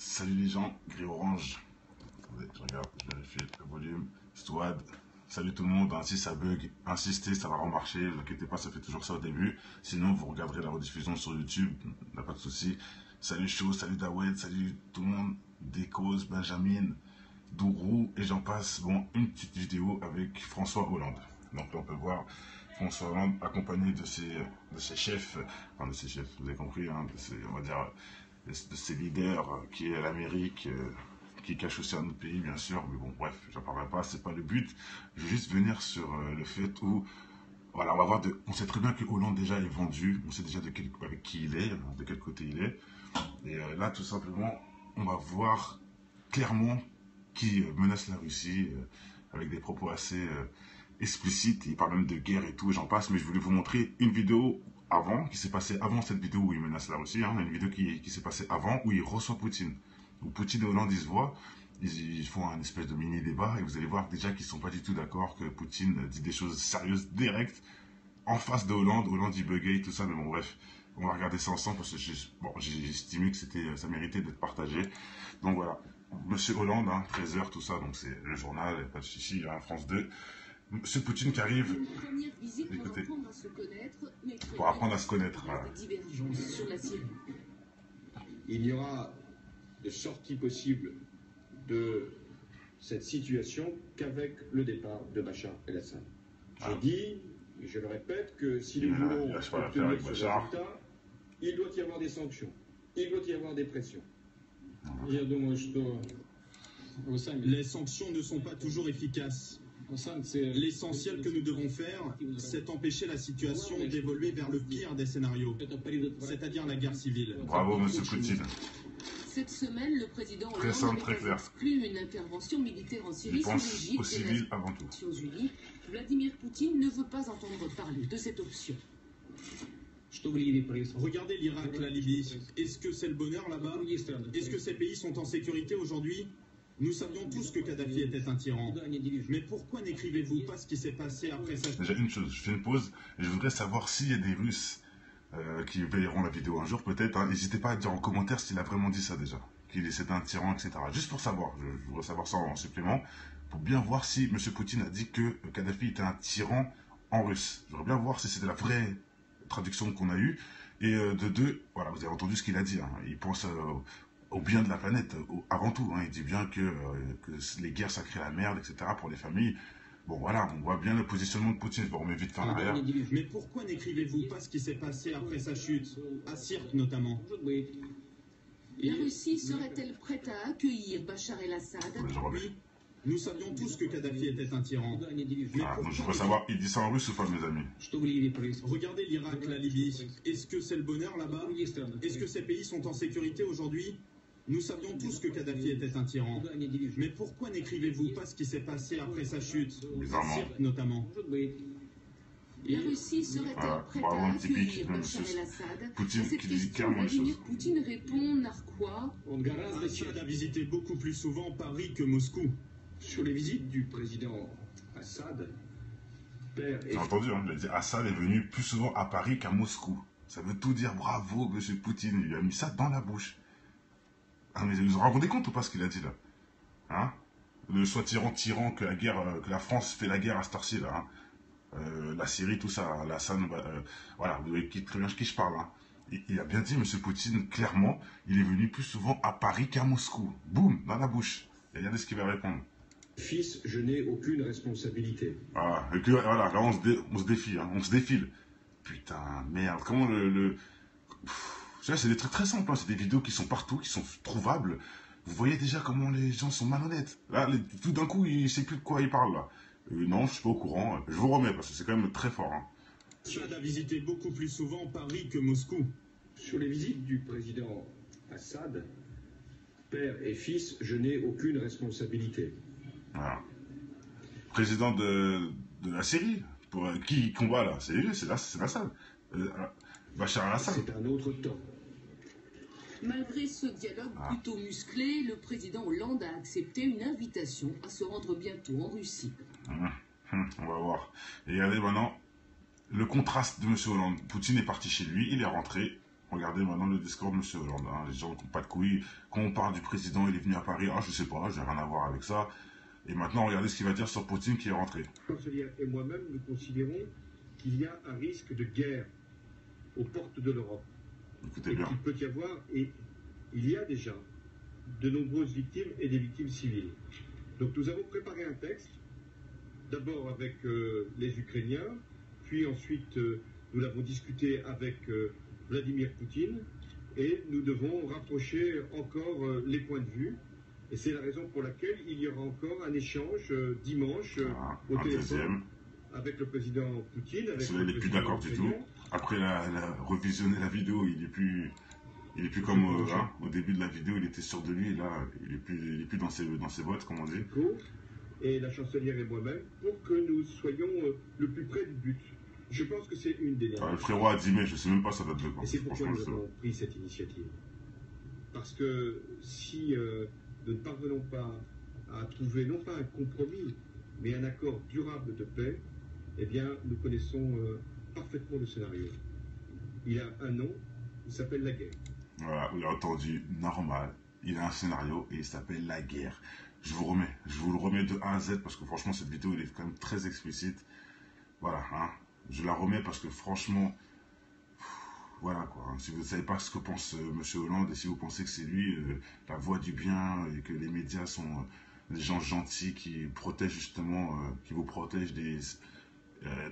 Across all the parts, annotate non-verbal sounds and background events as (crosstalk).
Salut les gens, gris orange. Je regarde, je vérifie le volume. Stwad. Salut tout le monde. Hein, si ça bug, insistez, ça va remarcher. Ne vous inquiétez pas, ça fait toujours ça au début. Sinon, vous regarderez la rediffusion sur YouTube. N'a pas de souci. Salut Chaud, salut Dawed, salut tout le monde. Décos, Benjamin, Dourou et j'en passe. Bon, une petite vidéo avec François Hollande. Donc là, on peut voir François Hollande accompagné de ses, de ses chefs, enfin de ses chefs, vous avez compris, hein, on va dire, de, ses leaders, euh, qui est l'Amérique, euh, qui cache aussi un autre pays, bien sûr, mais bon, bref, j'en parlerai pas, c'est pas le but. Je vais juste venir sur euh, le fait où, voilà, on va voir, on sait très bien que Hollande déjà est vendu, on sait déjà de quel, avec qui il est, de quel côté il est, et là, tout simplement, on va voir clairement qui menace la Russie, avec des propos assez explicites, il parle même de guerre et tout, et j'en passe, mais je voulais vous montrer une vidéo avant, qui s'est passée avant cette vidéo où il menace la Russie, hein, une vidéo qui, qui s'est passée avant, où il reçoit Poutine, où Poutine et Hollande, ils se voient, ils, font un espèce de mini-débat, et vous allez voir déjà qu'ils sont pas du tout d'accord, que Poutine dit des choses sérieuses, directes, en face de Hollande, Hollande il buguait, tout ça, mais bon bref, on va regarder ça ensemble, parce que j'ai estimé que ça méritait d'être partagé, donc voilà. Monsieur Hollande, hein, 13h, tout ça, donc c'est le journal, pas de souci, hein, France 2 ce Poutine qui arrive. Pour apprendre à se connaître. Il y aura de sortie possible de cette situation qu'avec le départ de Bachar el-Assad. Ah. Je dis, et je le répète, que si nous voulons obtenir ce résultat, il doit y avoir des sanctions, il doit y avoir des pressions. Les sanctions ne sont pas toujours efficaces. L'essentiel que nous devons faire, c'est empêcher la situation d'évoluer vers le pire des scénarios, c'est-à-dire la guerre civile. Bravo, Monsieur Poutine. Cette semaine, le président Hollande très exclu une intervention militaire en Syrie sous aux civils avant tout. Vladimir Poutine ne veut pas entendre parler de cette option. Regardez l'Irak, la Libye. Est-ce que c'est le bonheur là-bas? Est-ce que ces pays sont en sécurité aujourd'hui? Nous savions tous que Kadhafi était un tyran. Mais pourquoi n'écrivez-vous pas ce qui s'est passé après ça? Déjà une chose, je fais une pause et je voudrais savoir s'il y a des Russes euh, qui veilleront la vidéo un jour peut-être. Hein. N'hésitez pas à dire en commentaire s'il a vraiment dit ça déjà. Qu'il c'est un tyran, etc. Juste pour savoir, je, voudrais savoir ça en supplément, pour bien voir si M. Poutine a dit que Kadhafi était un tyran en russe. J'aimerais bien voir si c'était la vraie traduction qu'on a eue. Et euh, de deux, voilà, vous avez entendu ce qu'il a dit. Hein. Il pense euh, au bien de la planète, avant tout. Hein. Il dit bien que, euh, les guerres, ça crée la merde, etc. pour les familles. Bon, voilà, on voit bien le positionnement de Poutine. Bon, on met vite vers l'arrière. Mais pourquoi n'écrivez-vous pas ce qui s'est passé après sa chute, à Cirque notamment? La Russie serait-elle prête à accueillir Bachar el-Assad? Oui. Nous savions tous que Kadhafi était un tyran. Ah, je voudrais savoir, il dit ça en russe ou pas, mes amis? Regardez l'Irak, la Libye. Est-ce que c'est le bonheur là-bas? Est-ce que ces pays sont en sécurité aujourd'hui? Nous savions tous que Kadhafi était un tyran. Mais pourquoi n'écrivez-vous pas ce qui s'est passé après sa chute? Notamment. La Russie serait-elle ah, prête à accueillir Bachar el-Assad Poutine qui dit carrément les choses. Poutine répond narquois. Assad a visité beaucoup plus souvent Paris que Moscou. Sur les visites du président Assad, père... J'ai entendu, hein, il Assad est venu plus souvent à Paris qu'à Moscou. Ça veut tout dire. Bravo, monsieur Poutine. Il a mis ça dans la bouche. Ah, mais vous vous rendez compte ou pas ce qu'il a dit là? Hein? Le soi-disant tyran que la guerre, euh, que la France fait la guerre à cette là. hein? Euh, la Syrie, tout ça, la San, euh, voilà, vous voyez qui, très bien de qui je parle. Hein. Il, il a bien dit, monsieur Poutine, clairement, il est venu plus souvent à Paris qu'à Moscou. Boum, dans la bouche. Et regardez ce qu'il va répondre. fils, je n'ai aucune responsabilité. Voilà, et que, voilà, là on se, dé- on se défie, hein, on se défile. Putain, merde, comment le... le... Pff, c'est des trucs très simples, hein, c'est des vidéos qui sont partout, qui sont trouvables. Vous voyez déjà comment les gens sont malhonnêtes. Là, les- tout d'un coup, il sait plus de quoi il parle, là. Euh, non, je suis pas au courant. Je vous remets, parce que c'est quand même très fort. Hein. Assad a visité beaucoup plus souvent Paris que Moscou. Sur les visites du président Assad, père et fils, je n'ai aucune responsabilité. Voilà. Président de, de la Syrie, pour, euh, qui combat là C'est lui, c'est la, c'est Assad. Euh, Bachar al-Assad. C'est un autre temps. Malgré ce dialogue Ah. plutôt musclé, le président Hollande a accepté une invitation à se rendre bientôt en Russie. Hum, hum, on va voir. Et regardez maintenant le contraste de M. Hollande. Poutine est parti chez lui, il est rentré. Regardez maintenant le discours de M. Hollande. hein. Les gens n'ont pas de couilles. Quand on parle du président, il est venu à Paris. Ah, je sais pas, j'ai rien à voir avec ça. Et maintenant, regardez ce qu'il va dire sur Poutine qui est rentré. Le chancelier et moi-même, nous considérons qu'il y a un risque de guerre aux portes de l'Europe. Écoutez Et bien. qu'il peut y avoir, et il y a déjà, de nombreuses victimes et des victimes civiles. Donc nous avons préparé un texte, d'abord avec euh, les Ukrainiens, puis ensuite euh, nous l'avons discuté avec euh, Vladimir Poutine, et nous devons rapprocher encore les points de vue. Et c'est la raison pour laquelle il y aura encore un échange dimanche Voilà, au téléphone deuxième. Avec le président Poutine, avec le il est plus d'accord du tout. Après la, la- revisionner la vidéo, il est plus, il est plus comme euh, hein, au début de la vidéo, il était sûr de lui. Et là, il est plus, il est plus dans ses, dans ses bottes, comme on dit. Et la chancelière et moi-même pour que nous soyons euh, le plus près du but. Je pense que c'est une des dernières. le frérot a dit mais je sais même pas ça date de quand. Et c'est pourquoi nous avons pris cette initiative. Parce que si euh, nous ne parvenons pas à trouver non pas un compromis, mais un accord durable de paix, eh bien, nous connaissons euh, parfaitement le scénario. Il a un nom, il s'appelle la guerre. Voilà, vous l'avez entendu, normal. Il a un scénario et il s'appelle La Guerre. Je vous remets, je vous le remets de A à Z parce que franchement cette vidéo elle est quand même très explicite. Voilà, hein. Je la remets parce que franchement, voilà quoi. hein. Si vous ne savez pas ce que pense euh, Monsieur Hollande et si vous pensez que c'est lui euh, la voix du bien et que les médias sont euh, des gens gentils qui protègent justement, euh, qui vous protègent des euh,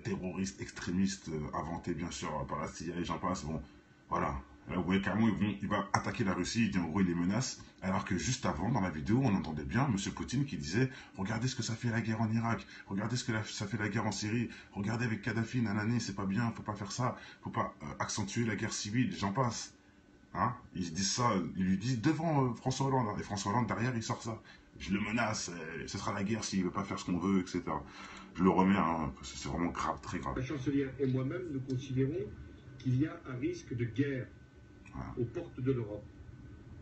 terroristes extrémistes euh, inventés bien sûr par la CIA et j'en passe, bon, voilà. Là, vous voyez carrément, ils vont, il va attaquer la Russie, il dit en gros, il les menace. Alors que juste avant, dans la vidéo, on entendait bien M. Poutine qui disait Regardez ce que ça fait la guerre en Irak, regardez ce que ça fait la guerre en Syrie, regardez avec Kadhafi, nanani, c'est pas bien, faut pas faire ça, faut pas euh, accentuer la guerre civile, j'en passe. Hein ils disent ça, ils lui disent devant euh, François Hollande, hein. et François Hollande derrière, il sort ça. Je le menace, euh, ce sera la guerre s'il veut pas faire ce qu'on veut, etc. Je le remets, hein, parce que c'est vraiment grave, très grave. La chancelière et moi-même, nous considérons qu'il y a un risque de guerre Voilà. aux portes de l'Europe.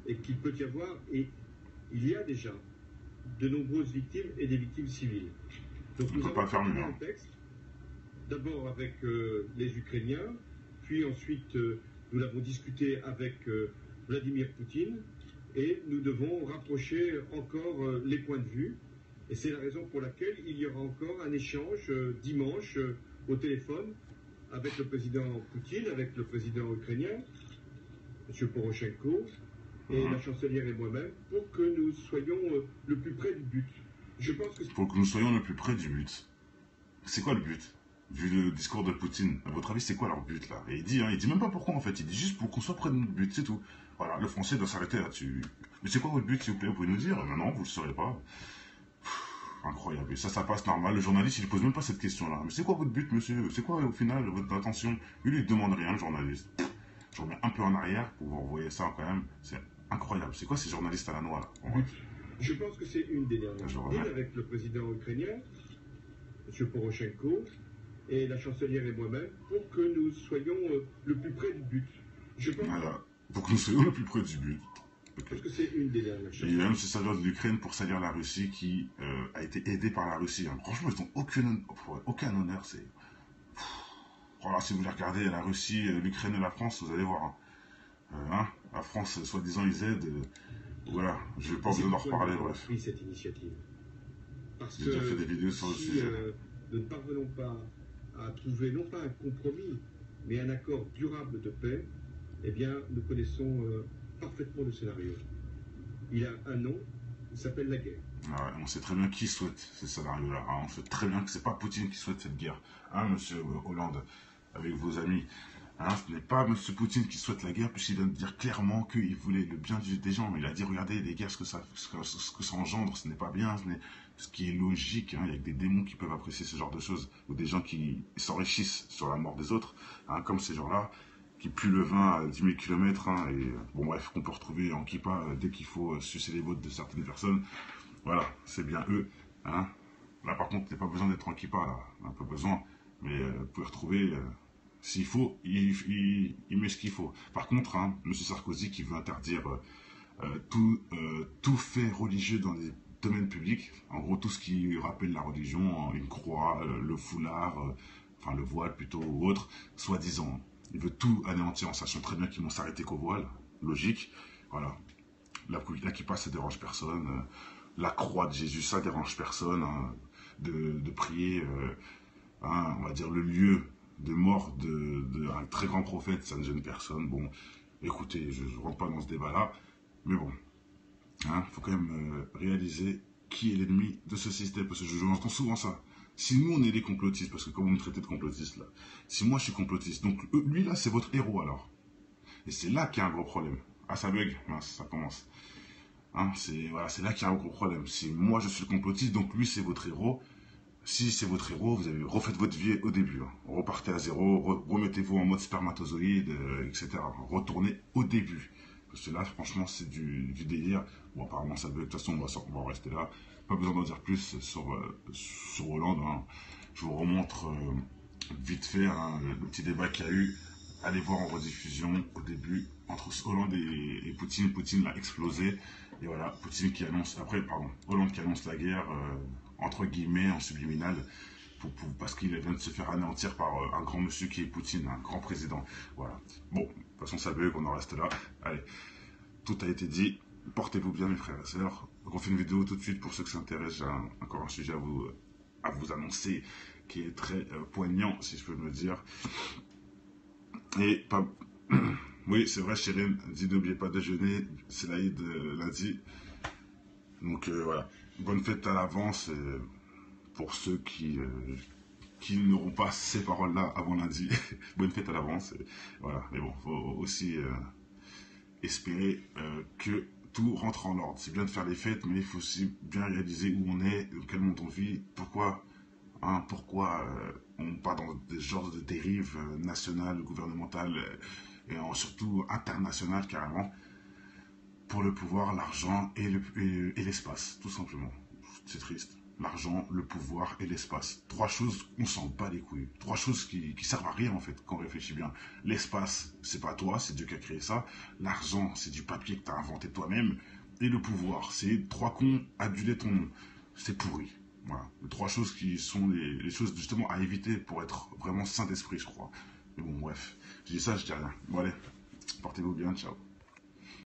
Et qu'il peut y avoir, et il y a déjà, de nombreuses victimes et des victimes civiles. Donc On nous peut avons pas faire mieux, hein. d'abord avec euh, les Ukrainiens, puis ensuite euh, nous l'avons discuté avec euh, Vladimir Poutine, et nous devons rapprocher encore euh, les points de vue. Et c'est la raison pour laquelle il y aura encore un échange euh, dimanche au téléphone avec le président Poutine, avec le président ukrainien, M. Poroshenko, et Mhm. la chancelière et moi-même, pour que nous soyons le plus près du but. Je pense que pour que nous soyons le plus près du but. C'est quoi le but? Vu le discours de Poutine, à votre avis, c'est quoi leur but là? Et il dit, hein, il dit même pas pourquoi en fait, il dit juste pour qu'on soit près de notre but, c'est tout. Voilà, le français doit s'arrêter là-dessus. Mais c'est quoi votre but, s'il vous plaît? Vous pouvez nous dire? Non, non, vous le saurez pas. Pff, incroyable. Et ça, ça passe normal. Le journaliste, il ne pose même pas cette question-là. Mais c'est quoi votre but, monsieur? C'est quoi au final votre intention? Lui, il ne demande rien, le journaliste. Je remets un peu en arrière pour vous envoyer ça quand même. C'est incroyable. C'est quoi ces journalistes à la noix là? Je pense que c'est une des dernières Je avec le président ukrainien, M. Poroshenko, et la chancelière et moi-même, pour que nous soyons euh, le plus près du but. Je pense Voilà. Pour que nous soyons le plus près du but. Ok. que c'est une des dernières choses. il va même se servir de l'Ukraine pour salir la Russie qui euh, a été aidée par la Russie. hein. Franchement, ils n'ont aucun, aucun honneur. C'est... Voilà, si vous voulez regarder la Russie, euh, l'Ukraine et la France, vous allez voir. hein. Euh, hein, la France, soi-disant, ils aident. euh, voilà, je vais pas d'en pourquoi reparler, bref. pris cette initiative. Parce J'ai déjà fait des vidéos sur le sujet. nous ne parvenons pas à trouver non pas un compromis, mais un accord durable de paix, eh bien, nous connaissons euh, parfaitement le scénario. Il a un nom, il s'appelle la guerre. Ah on sait très bien qui souhaite ce scénario-là. hein. On sait très bien que c'est pas Poutine qui souhaite cette guerre. Hein, monsieur euh, Hollande, avec vos amis. Hein, ce n'est pas monsieur Poutine qui souhaite la guerre, puisqu'il vient de dire clairement qu'il voulait le bien des gens. Il a dit, regardez, les guerres, ce que ça, ce que, ce que ça engendre, ce n'est pas bien, ce, n'est- ce qui est logique. hein. Il y a que des démons qui peuvent apprécier ce genre de choses, ou des gens qui s'enrichissent sur la mort des autres, hein, comme ces gens-là, qui puent le vin à 10 000 km, et euh, bon bref, qu'on peut retrouver en kippa euh, dès qu'il faut euh, sucer les bottes de certaines personnes. Voilà, c'est bien eux. Hein. Là, par contre, il n'y a pas besoin d'être en kippa, là. Pas besoin. Mais euh, vous pouvez retrouver, euh, s'il faut, il, met ce qu'il faut. Par contre, hein, M. Sarkozy qui veut interdire tout, tout fait religieux dans les domaines publics, en gros, tout ce qui rappelle la religion, hein, une croix, euh, le foulard, euh, enfin le voile plutôt, ou autre, soi-disant. Il veut tout anéantir en sachant très bien qu'ils vont s'arrêter qu'au voile. Logique. Voilà. La, la kippa, ça dérange personne. Euh, la croix de Jésus, ça dérange personne. Hein. De, prier, euh, hein, on va dire, le lieu de mort d'un très grand prophète, ça ne gêne personne. Bon, écoutez, je ne rentre pas dans ce débat-là. Mais bon, il hein, faut quand même euh, réaliser qui est l'ennemi de ce système. Parce que je, souvent ça. Si nous, on est des complotistes, parce que comme vous me traitez de complotiste, là, si moi je suis complotiste, donc lui là, c'est votre héros alors. Et c'est là qu'il y a un gros problème. Ah, ça bug, ça commence. Hein, c'est voilà, là qu'il y a un gros problème. Si moi je suis le complotiste, donc lui c'est votre héros. Si c'est votre héros, vous avez refait votre vie au début. Hein. Repartez à zéro, remettez-vous en mode spermatozoïde, euh, etc. Retournez au début. Là, franchement, c'est du, délire. Bon, apparemment, ça bug. De toute façon, on va, rester là. Pas besoin d'en dire plus sur, euh, sur Hollande. Hein. Je vous remontre euh, vite fait le petit débat qu'il y a eu allez voir en rediffusion au début entre Hollande et, Poutine. Poutine l'a explosé. Et voilà, Poutine qui annonce, après, pardon, Hollande qui annonce la guerre, euh, entre guillemets, en subliminal, parce qu'il vient de se faire anéantir par un grand monsieur qui est Poutine, un grand président. Voilà. Bon, toute façon, ça veut qu'on en reste là. Allez, tout a été dit. Portez-vous bien, mes frères et sœurs. on fait une vidéo tout de suite pour ceux qui s'intéressent. J'ai encore un sujet à vous, à vous annoncer qui est très euh, poignant, si je peux me dire. Et pas... (clears throat) oui, c'est vrai, Chérine dit n'oubliez pas déjeuner, c'est l'Aïd euh, lundi. Donc euh, voilà, bonne fête à l'avance pour ceux qui, qui n'auront pas ces paroles-là avant lundi. (laughs) bonne fête à l'avance. Voilà, mais bon, faut aussi espérer que tout rentre en ordre. C'est bien de faire les fêtes, mais il faut aussi bien réaliser où on est, dans quel monde on vit, pourquoi, hein, pourquoi on part dans des genres de dérives euh, nationales, gouvernementales euh, et surtout internationales carrément pour le pouvoir, l'argent et l'espace, tout simplement. C'est triste. L'argent, le pouvoir et l'espace. Trois choses, on s'en bat les couilles. Trois choses qui, qui servent à rien en fait, quand on réfléchit bien. L'espace, c'est pas toi, c'est Dieu qui a créé ça. L'argent, c'est du papier que tu as inventé toi-même. Et le pouvoir, c'est trois cons aduler ton nom. C'est pourri. Voilà, les trois choses qui sont les, choses justement à éviter pour être vraiment saint d'esprit, je crois. Mais bon, bref, je dis ça, je dis rien. Bon allez, portez-vous bien, ciao.